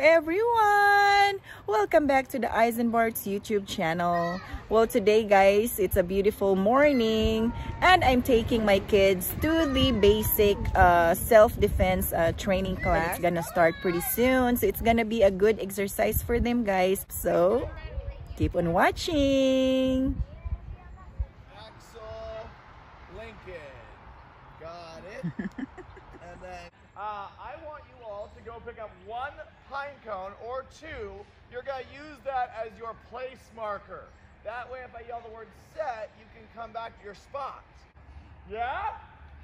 everyone! Welcome back to the Eisenbarths YouTube channel. Well, today guys, it's a beautiful morning and I'm taking my kids to the basic uh, self-defense uh, training class. It's gonna start pretty soon, so it's gonna be a good exercise for them guys. So, keep on watching! Axel Lincoln. Got it. and then uh, I want you all to go pick up one pine cone or two. You're going to use that as your place marker. That way, if I yell the word set, you can come back to your spot. Yeah?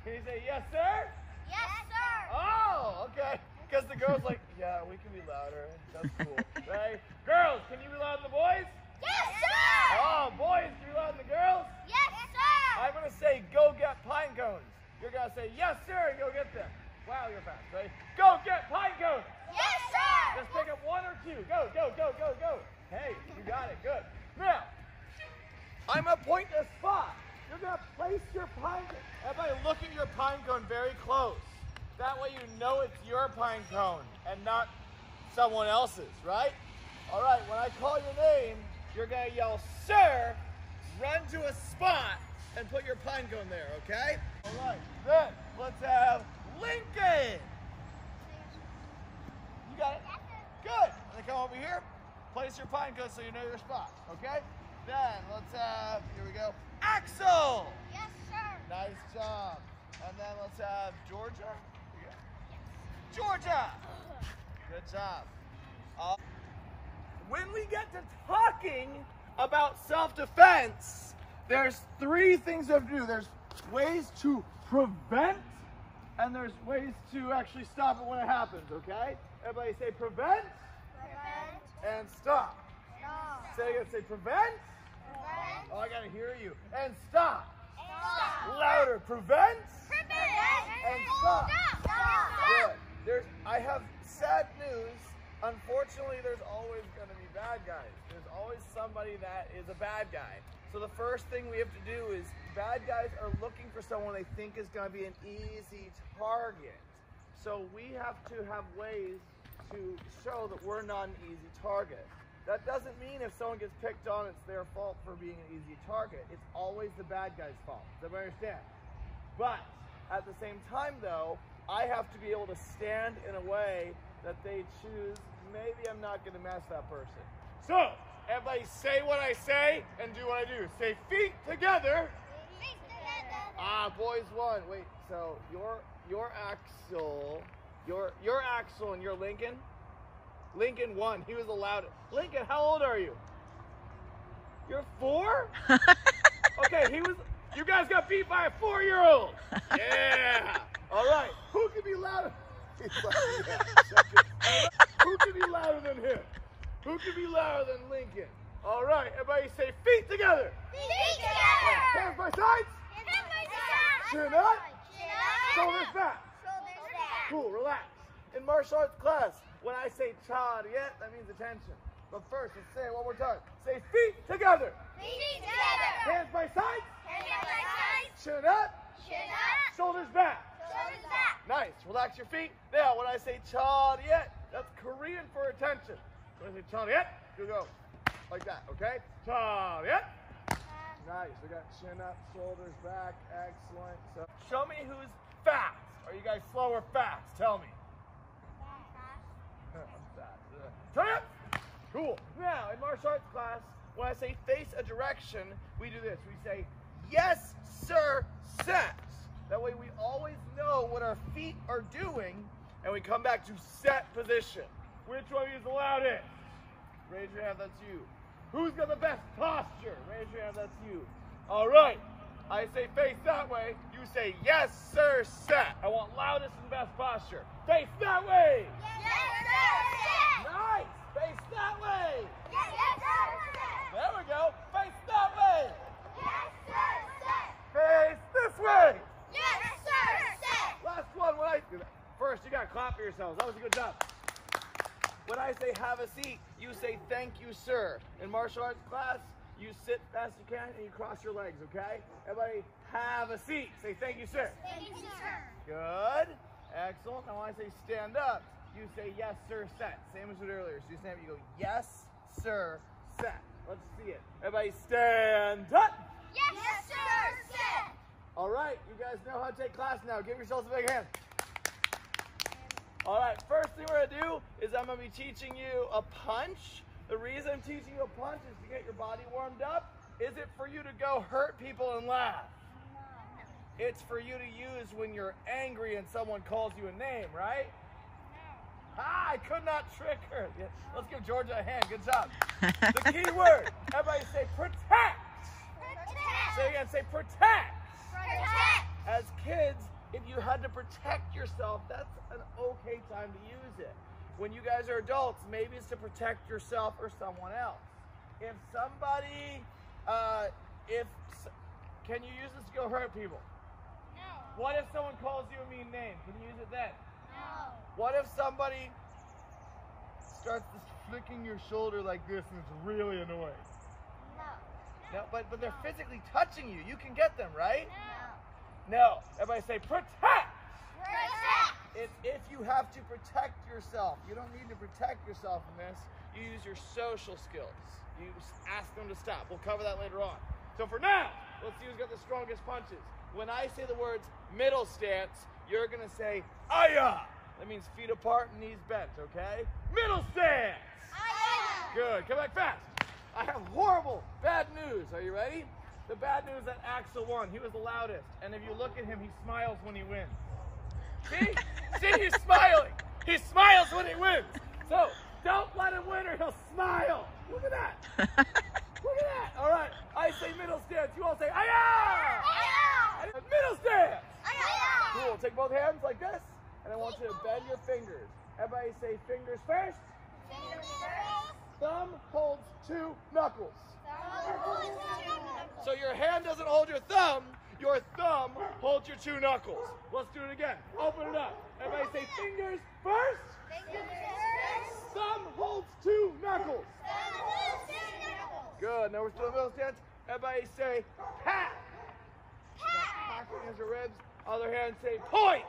Can you say yes, sir? Yes, sir. Oh, okay. Because the girls like, yeah, we can be louder. That's cool. right? Girls, can you be louder than the boys? Yes, sir. Oh, boys, can you be louder than the girls? Yes, sir. I'm going to say, go get pine cones. You're going to say, yes, sir, and go get them. Wow, you're fast, right? Go get pine cones. Just pick up one or two. Go, go, go, go, go. Hey, you got it. Good. Now, I'm going to point a spot. You're going to place your pine cone. Everybody look at your pine cone very close. That way you know it's your pine cone and not someone else's, right? All right, when I call your name, you're going to yell, sir, run to a spot and put your pine cone there, okay? All right, then let's have Lincoln. You got it? Good. And then come over here, place your pine cone so you know your spot, okay? Then let's have, here we go, Axel. Yes, sir. Nice job. And then let's have Georgia. Go. Georgia. Good job. Uh, when we get to talking about self-defense, there's three things you have to do. There's ways to prevent, and there's ways to actually stop it when it happens, okay? Everybody say prevent Prevent. and stop. Stop. Say again, say prevent. Prevent. Oh, I gotta hear you. And stop. Stop. Louder. Prevent. Prevent. And stop. Stop. Good. There's, I have sad news. Unfortunately, there's always going to be bad guys. There's always somebody that is a bad guy. So the first thing we have to do is bad guys are looking for someone they think is going to be an easy target. So we have to have ways to show that we're not an easy target. That doesn't mean if someone gets picked on, it's their fault for being an easy target. It's always the bad guy's fault. Does everybody understand? But at the same time, though, I have to be able to stand in a way that they choose. Maybe I'm not going to mess that person. So, everybody say what I say and do what I do. Say feet together. Feet together. Ah, boys one. Wait, so your your Axel, your your Axel and your Lincoln. Lincoln won. He was allowed. Lincoln, how old are you? You're four. okay, he was. You guys got beat by a four-year-old. Yeah. All right. Who can be louder? He's like, yeah, check it. Who can be louder than him? Who can be louder than Lincoln? All right. Everybody say feet together. Feet together. Hands by sides. Hands by side. Chin up. Chin up. Shoulders back. Shoulders back. Cool, relax. Arts class, when I say chariot, that means attention. But first, let's say it one more time. Say feet together. Feet together. Hands by sides. Hands by side. Chin up. Chin up. Shoulders back. Shoulders back. Nice. Relax your feet. Now, when I say chariot, that's Korean for attention. When I say chariot, you go like that, okay? Chariot. Nice. We got chin up, shoulders back. Excellent. So, show me who's fast. Are you guys slow or fast? Tell me. I'm fast. Ugh. Turn up. Cool. Now, in martial arts class, when I say face a direction, we do this. We say, yes, sir, set. That way we always know what our feet are doing, and we come back to set position. Which one of you is the loudest? Raise your hand, that's you. Who's got the best posture? Raise your hand, that's you. All right. I say face that way. You say, yes, sir, set. I want loudest and best posture. Face that way. Yes, yes sir. Nice. Face that way. Yes, sir. sir! There we go. Face that way. Yes, sir. sir! Face this way. Yes, sir. sir! Last one. When I first, you gotta clap for yourselves. That was a good job. When I say have a seat, you say thank you, sir. In martial arts class, you sit as you can and you cross your legs. Okay? Everybody, have a seat. Say thank you, sir. Thank you, sir. Good. Excellent. Now when I say stand up, you say yes, sir, set. Same as we did earlier. So you stand up, you go yes, sir, set. Let's see it. Everybody stand up. Yes, sir, sit. All right, you guys know how to take class now. Give yourselves a big hand. All right, first thing we're gonna do is I'm gonna be teaching you a punch. The reason I'm teaching you a punch is to get your body warmed up. Is it for you to go hurt people and laugh? It's for you to use when you're angry and someone calls you a name, right? Ah, I could not trick her. Yeah, Let's give Georgia a hand. Good job. The key word. Everybody say protect. Say again, say protect. Protect. As kids, if you had to protect yourself, that's an okay time to use it. When you guys are adults, maybe it's to protect yourself or someone else. If somebody, uh, if, can you use this to go hurt people? No. What if someone calls you a mean name? Can you use it then? No. What if somebody starts flicking your shoulder like this and it's really annoying? No. No, but, but they're physically touching you. You can get them, right? No. No. Everybody say protect. Protect. It's if you have to protect yourself. You don't need to protect yourself in this. You use your social skills. You ask them to stop. We'll cover that later on. So for now, let's see who's got the strongest punches. When I say the words middle stance, you're gonna say aya. That means feet apart and knees bent, okay? Middle stance. Good. Come back fast. I have horrible bad news. Are you ready? The bad news that Axel won. He was the loudest. And if you look at him, he smiles when he wins. See? See, he's smiling. He smiles when he wins. So don't let him win or he'll smile. Look at that. Look at that. All right. I say middle stance. You all say, ayah! Middle stance. Cool. Take both hands like this. And I want you to bend your fingers. Everybody say fingers first. Fingers first. Thumb holds two knuckles. Thumb holds two knuckles. So your hand doesn't hold your thumb, your thumb holds your two knuckles. Let's do it again. Open it up. Everybody say fingers first. Fingers first. Thumb holds two knuckles. Thumb holds two knuckles. Good. Now we're still in middle stance. Everybody say pat. Packing is your ribs. Other hand say point.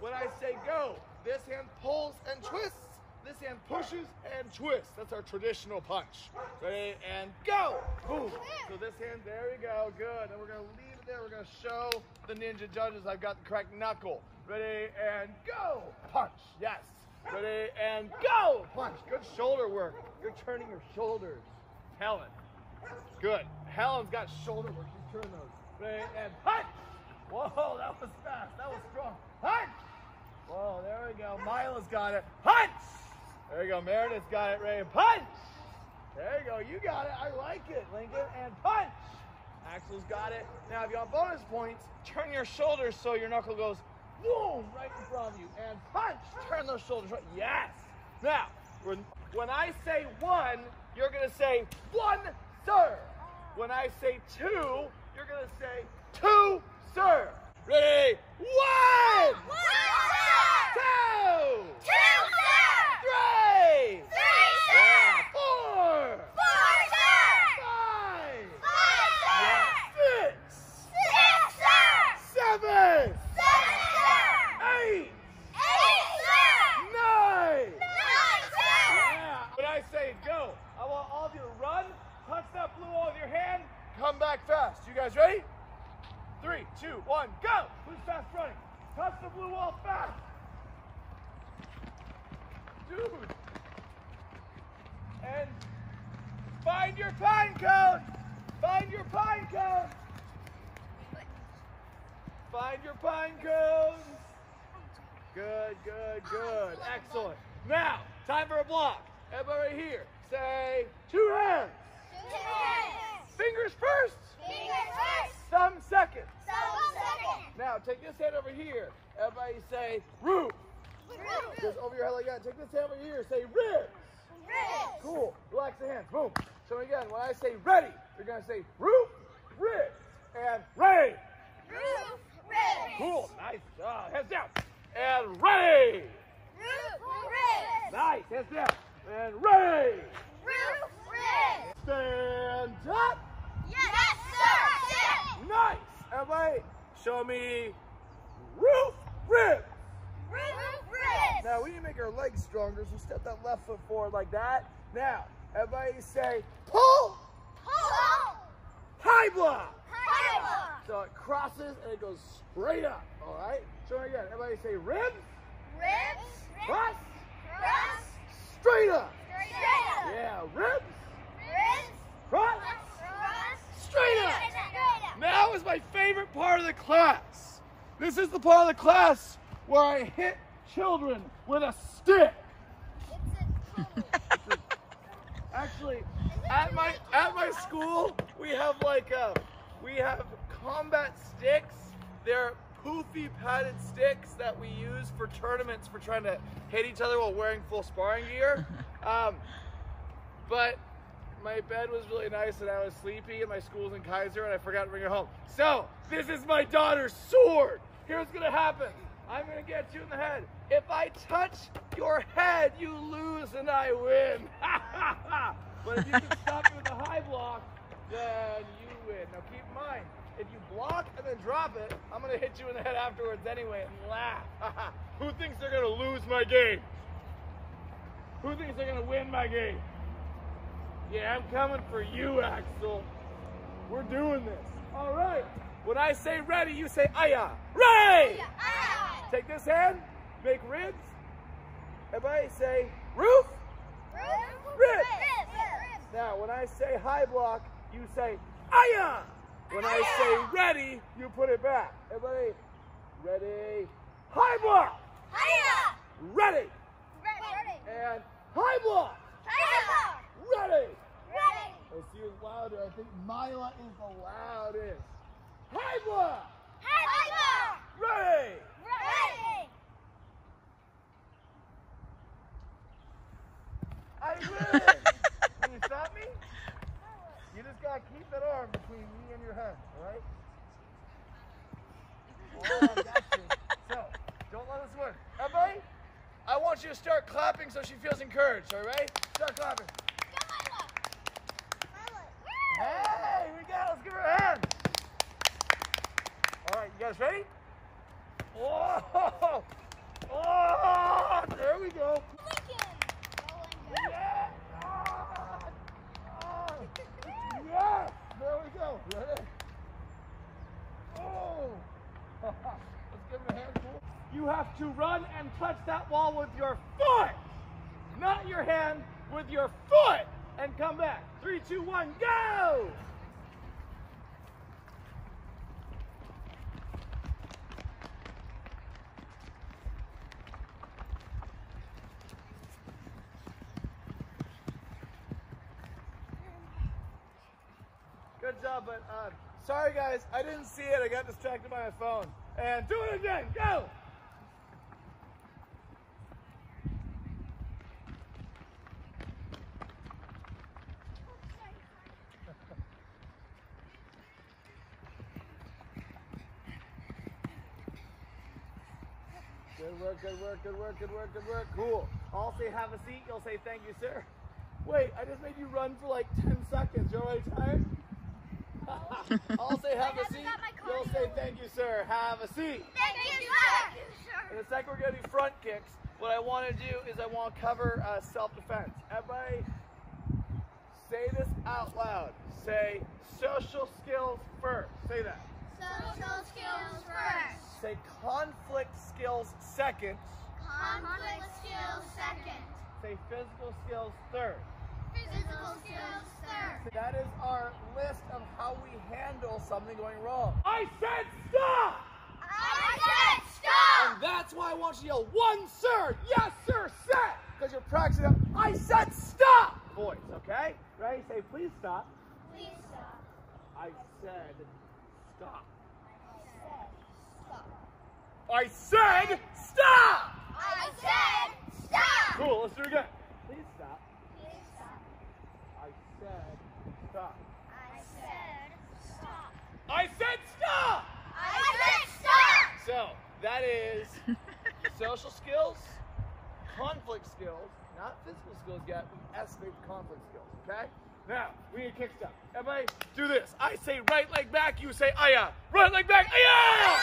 When I say go, this hand pulls and twists. This hand pushes and twists. That's our traditional punch. Ready and go. Boom. So this hand, there we go. Good. And we're gonna leave it there. We're gonna show the ninja judges I've got the correct knuckle. Ready and go. Punch. Yes. Ready and go. Punch. Good shoulder work. You're turning your shoulders. Helen. Good. Helen's got shoulder work. She's turning those. Ready and punch. Whoa, that was fast. That was strong. Punch. Whoa, there we go. Mila's got it. Punch! There you go. Meredith's got it. Ready? Punch! There you go. You got it. I like it, Lincoln. And punch! Axel's got it. Now, if you want bonus points, turn your shoulders so your knuckle goes boom right in front of you. And punch! Turn those shoulders right. Yes! Now, when, when I say one, you're going to say one, sir. When I say two, you're going to say two, sir. Ready? One! Two! Three! Yeah, four! Five! Six! Seven! Eight! Nine! Yeah. When I say go, I want all of you to run, touch that blue wall with your hand, come back fast. You guys ready? Three, two, one, go! Who's fast running? Touch the blue wall fast! Dude! And find your pine cone! Find your pine cone! Find your pine cones! Good, good, good. Excellent. Now, time for a block. Everybody here, say two hands. Two hands. Fingers first, Fingers first. Thumb second. thumb second. Now, take this hand over here. Everybody say roof. Just over your head like that. Take this hand over here. Say ribs. Cool. Relax the hands. Boom. So again, when I say ready, you're gonna say roof, ribs, and ready. Roof, ribs. Cool. Nice job. Hands down. And ready. Roof, ribs. Nice. Hands down. And ready. Roof, ribs. Stand up. Yes! Nice. Everybody, show me roof, ribs. Now we need to make our legs stronger, so step that left foot forward like that. Now, everybody say pull, Pull. high block. High block. So it crosses and it goes straight up. All right. Show me again. Everybody say ribs, Ribs. cross, Cross. straight up. Straight up. Yeah, ribs, Ribs. cross, Cross. straight up. Straight up. Now is my favorite part of the class. This is the part of the class where I hit children with a stick. A Actually, at my at my school, we have like a we have combat sticks. They're poofy padded sticks that we use for tournaments for trying to hit each other while wearing full sparring gear. Um, but my bed was really nice and I was sleepy and my school's in Kaiser and I forgot to bring it home. So this is my daughter's sword. Here's what's gonna happen. I'm gonna get you in the head. If I touch your head, you lose and I win. but if you can stop me with a high block, then you win. Now keep in mind, if you block and then drop it, I'm gonna hit you in the head afterwards anyway and laugh. Who thinks they're gonna lose my game? Who thinks they're gonna win my game? Yeah, I'm coming for you, Axel. We're doing this. All right. When I say ready, you say aya. Ray! Ah. Take this hand, make ribs. Everybody say roof. Ribs. Ribs. Ribs. Now, when I say high block, you say aya. When I say ready, you put it back. Everybody, ready? High block. Hiya. Ready. Ready. And high block. Hiya. Ready. Ready. Let's see who's louder. I think Mila is the loudest. Block. Hiya. Ready. Ready. I win. Can you stop me? You just gotta keep that arm between me and your head, all right? Oh, I got you. So, don't let us win. Everybody, I want you to start clapping so she feels encouraged. All right? Start clapping. Hey, we got it. Let's give her a hand. All right, you guys ready? Oh, oh, there we go. Yeah. Ah. Ah. Yes. There we go. Ready? Oh. Let's give him a handful. You have to run and touch that wall with your foot, not your hand, with your foot, and come back. Three, two, one, go! Good job, but uh, sorry guys, I didn't see it. I got distracted by my phone. And do it again, go! Good work, good work, good work, good work. Cool. I'll say have a seat. You'll say thank you, sir. Wait, I just made you run for like 10 seconds. You're already tired? I'll say have a seat. You'll say thank you, sir. Have a seat. Thank you, sir. In a second, we're going to do front kicks. What I want to do is I want to cover uh, self-defense. Everybody, say this out loud. Say social skills first. Say that. Social skills first. Say conflict skills second. Conflict skills second. Say physical skills third. Physical skills third. That is our list of how we handle something going wrong. I said stop! I said stop. And that's why I want you to yell, one, sir, yes, sir, set! Because you're practicing up, I said stop! Voice, okay? Ready? Say, please stop. Please stop. I said stop. I said stop. I said stop! I said stop. Cool, let's do it again. Please stop. Please stop. I said stop. I said stop. I said stop! I said stop. So, that is social skills, conflict skills, not physical skills yet. We estimate the conflict skills, okay? Now, we need kick step. Everybody, do this. I say right leg back, you say aya. Right leg back, aya!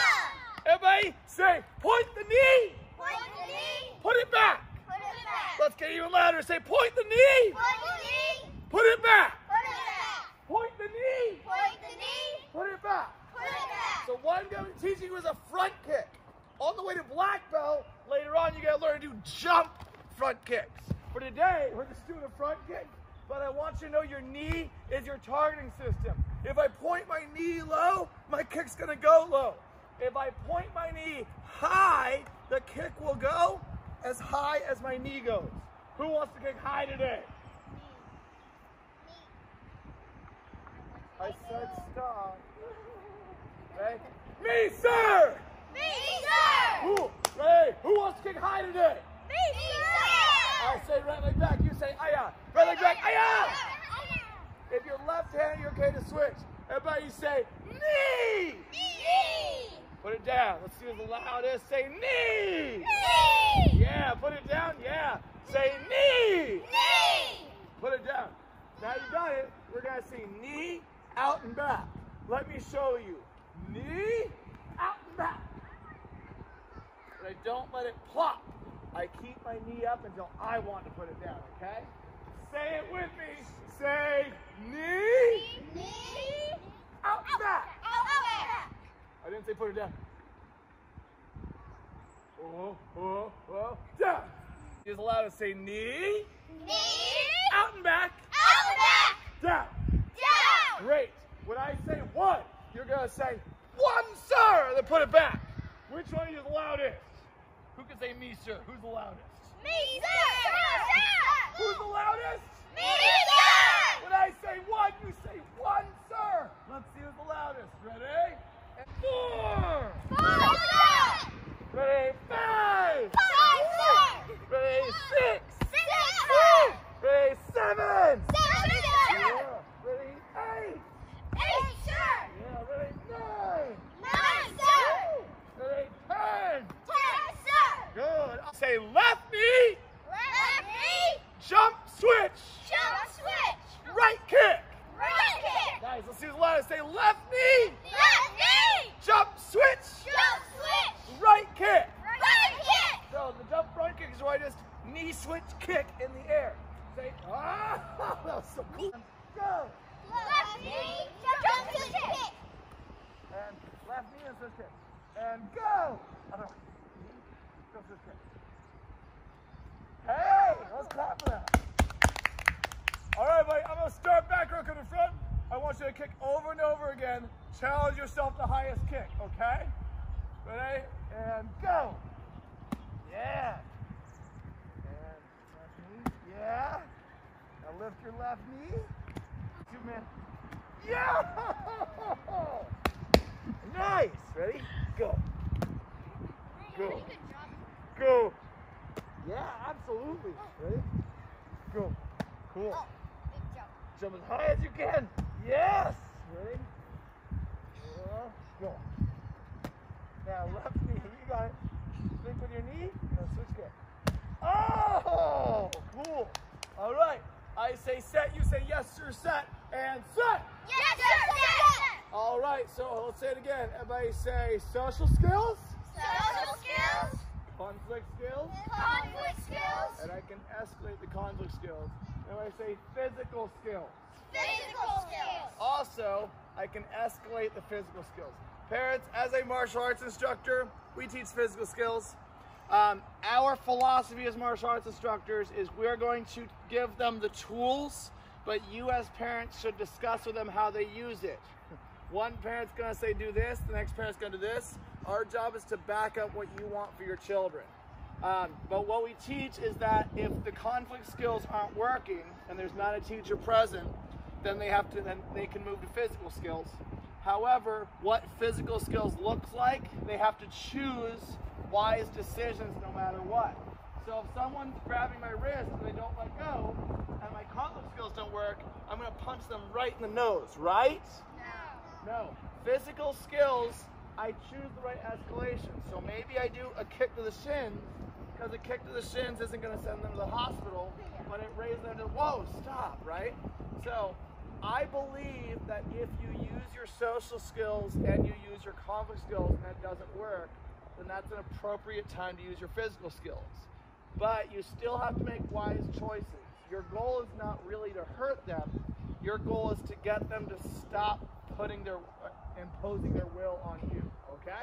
Everybody, say point the knee, Point the knee. put it back. Put it back. Let's get even louder. Say, point the knee. Point the knee. Put it back. Put it back. Point the knee. Point the knee. Put it back. Put it back. So what I'm going to be teaching you is a front kick. On the way to black belt, later on you got to learn to do jump front kicks. For today, we're just doing a front kick, but I want you to know your knee is your targeting system. If I point my knee low, my kick's going to go low. If I point my knee high, the kick will go as high as my knee goes. Who wants to kick high today? Me. I said stop. Okay? Me, sir! Me, sir. Who? Ray, who wants to kick high today? Me, sir. I say right leg back, you say ayah. Right leg back, ayah! If you're left-handed, you're okay to switch. Everybody say knee! Me. Put it down. Let's see who's the loudest. Say knee! Knee. Yeah, put it down. Yeah. Say knee! Knee. Put it down. Now you got it. We're gonna say knee, out and back. Let me show you. Knee, out and back. But I don't let it plop. I keep my knee up until I want to put it down, okay? Say it with me. Say knee, Knee. out and back. Out. I didn't say put it down. Oh, oh, oh, down. He's allowed to say knee, Me. out and back, Out. And back. Down. Down. Great. When I say one, you're gonna say one, sir, and then put it back. Which one is loudest? Who can say me, sir? Who's the loudest? Me, sir. Who's the loudest? Me, sir. When I say one, you say one, sir. Let's see who's the loudest. Ready? Say left knee, Left knee. jump, switch, Jump switch. right kick. Right kick. Guys, let's see the loudest. Say Left knee. Jump, switch, Jump switch. right kick. Right kick. So the jump front kick is where I just knee switch kick in the air. Say, ah, that was so cool. Go. Left knee. Jump switch kick. And left knee and switch kick. And go. Other way. Knee, jump, switch kick. Hey, let's clap for that. All right, buddy, I'm gonna start back rook in the front. I want you to kick over and over again. Challenge yourself to the highest kick, okay? Ready? And go. Yeah. And left knee. Yeah. Now lift your left knee. Two man. Yeah. Nice. Ready? Go. Go. Go. Yeah, absolutely. Ready? Go. Cool. Oh. Jump as high as you can. Yes. Ready? Go. Now left knee. You got it. Think with your knee. Now switch kick. Oh, cool. All right. I say set. You say yes, sir. Set and set. Yes, sir. Yes, All right. So let's say it again. Everybody say social skills. Social skills. conflict skills, Conflict skills. and I can escalate the conflict skills. And I say physical skills. Physical skills. Also, I can escalate the physical skills. Parents, as a martial arts instructor, we teach physical skills. Um, our philosophy as martial arts instructors is we're going to give them the tools, but you as parents should discuss with them how they use it. One parent's gonna say do this, the next parent's gonna do this. Our job is to back up what you want for your children. Um, but what we teach is that if the conflict skills aren't working and there's not a teacher present, then they have to then they can move to physical skills. However, what physical skills looks like, they have to choose wise decisions no matter what. So if someone's grabbing my wrist and they don't let go, and my conflict skills don't work, I'm gonna punch them right in the nose, right? No. No. Physical skills, I choose the right escalation. So maybe I do a kick to the shins, because a kick to the shins isn't going to send them to the hospital, but it raises them to, whoa, stop, right? So I believe that if you use your social skills and you use your conflict skills and that doesn't work, then that's an appropriate time to use your physical skills. but you still have to make wise choices. Your goal is not really to hurt them. Your goal is to get them to stop putting their imposing their will on you. Okay?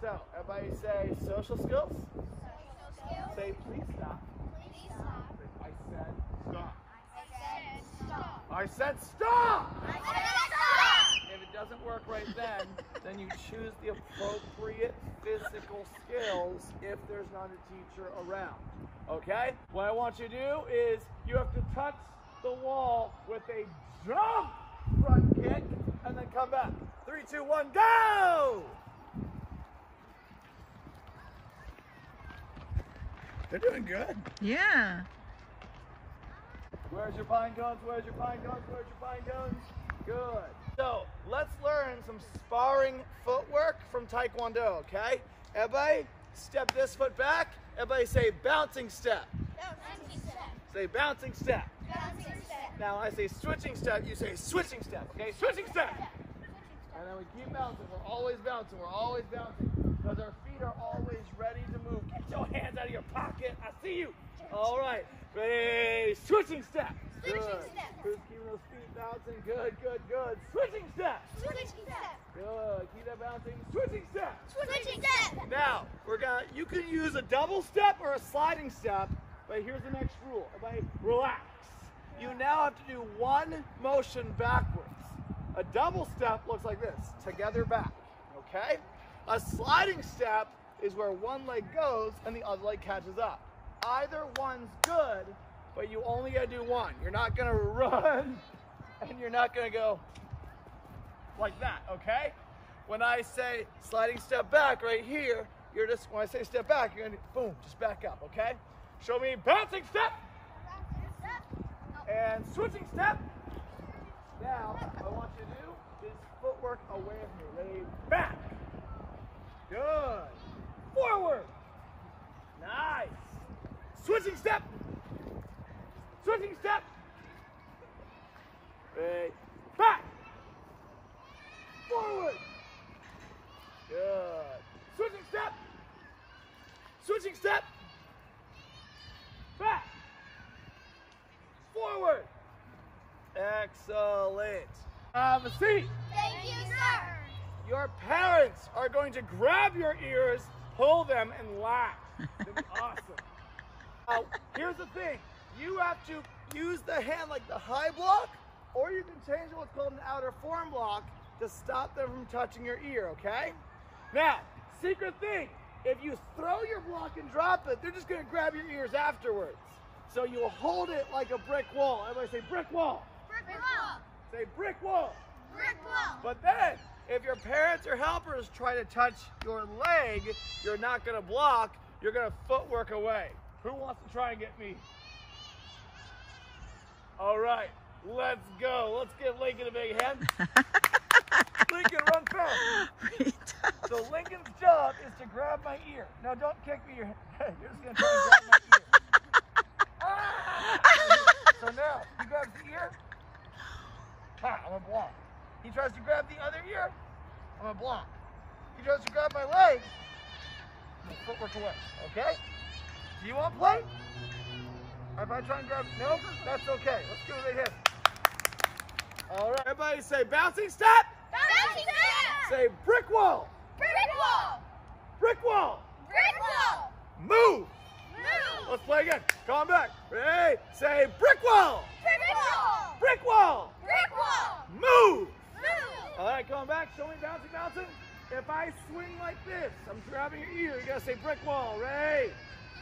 So everybody say social skills. Social skills. Say please stop. Please stop. I said stop. I said stop. I said stop. I said stop. If it doesn't work right then, then you choose the appropriate physical skills if there's not a teacher around. Okay? What I want you to do is you have to touch the wall with a jump front kick and then come back. Three, two, one, go! They're doing good. Yeah. Where's your pine cones? Where's your pine cones? Where's your pine cones? Good. So let's learn some sparring footwork from Taekwondo, okay? Everybody, step this foot back. Everybody say bouncing step. Bouncing step. Say bouncing step. Bouncing step. Now I say switching step, you say switching step, okay? Switching step. And then we keep bouncing. We're always bouncing. We're always bouncing. Because our feet are always ready to move. Get your hands out of your pocket. I see you. All right. Ready. Switching step. Switching Good. step. Who's keeping those feet bouncing? Good, good, good. Switching step. Switching step. Good. Keep that bouncing. Switching step. Switching step. Now, we're gonna you can use a double step or a sliding step, but here's the next rule. Everybody relax. You now have to do one motion backwards. A double step looks like this, together back. Okay? A sliding step is where one leg goes and the other leg catches up. Either one's good, but you only gotta do one. You're not gonna run and you're not gonna go like that, okay? When I say sliding step back right here, you're just, when I say step back, you're gonna, boom, just back up, okay? Show me bouncing step and switching step. Now, I want you to do is footwork away from me. Ready? Back. Good. Forward. Nice. Switching step. Switching step. Ready? Back. Forward. Good. Switching step. Switching step. Back. Forward. Excellent. Have a seat. Thank you, sir. Your parents are going to grab your ears, pull them, and laugh. It'll be awesome. Now, here's the thing. You have to use the hand like the high block, or you can change what's called an outer form block to stop them from touching your ear, okay? Now, secret thing. If you throw your block and drop it, they're just gonna grab your ears afterwards. So you'll hold it like a brick wall. Everybody say brick wall. Brick wall. Say brick wall. Brick wall. But then, if your parents or helpers try to touch your leg, you're not going to block, you're going to footwork away. Who wants to try and get me? All right, let's go. Let's give Lincoln a big hand. Lincoln, run fast. So Lincoln's job is to grab my ear. Now don't kick me. You're, you're just going to try and grab my ear. Ah! So now, he grabs the ear. Ha, I'm a block. He tries to grab the other ear. I'm a block. He tries to grab my leg. Footwork away. Okay? Do you want to play? If I try and grab, no, that's okay. Let's it a hit. All right, everybody say bouncing step. Bouncing step. Say brick wall. Brick wall. Brick wall. Brick wall. Move. Move. Let's play again. Come on back. Ready? Say brick wall. Brick wall. Brick wall. Brick wall. Move. Move. All right, come back. Show me bouncing, bouncing. If I swing like this, I'm grabbing your ear. You gotta say brick wall. Ready?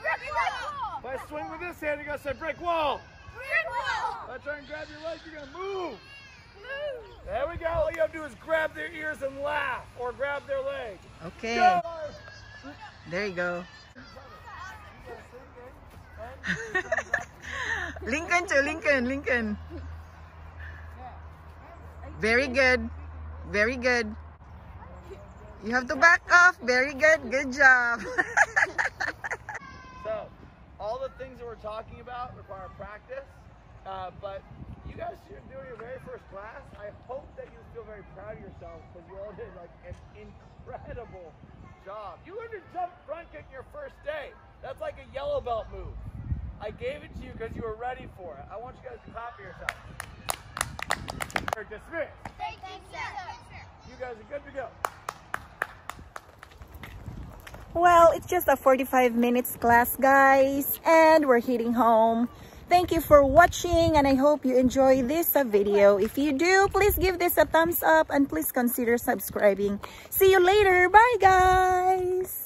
Brick wall. If I swing with this hand, you gotta say brick wall. Brick wall. If I try and grab your leg, you're gonna move. Move. There we go. All you have to do is grab their ears and laugh, or grab their leg. Okay. Go. There you go. Lincoln to Lincoln, Lincoln. Very good. Very good. You have to back off. Very good. Good job. So, all the things that we're talking about require practice, uh, but you guys are doing your very first class. I hope that you feel very proud of yourselves because you all did like an incredible job. You learned to jump front kick your first day. That's like a yellow belt move. I gave it to you because you were ready for it. I want you guys to clap for yourself. You're dismissed. Thank you, sir. You guys are good to go. Well, it's just a 45 minutes class, guys, and we're heading home. Thank you for watching, and I hope you enjoy this uh, video. If you do, please give this a thumbs up, and please consider subscribing. See you later. Bye, guys!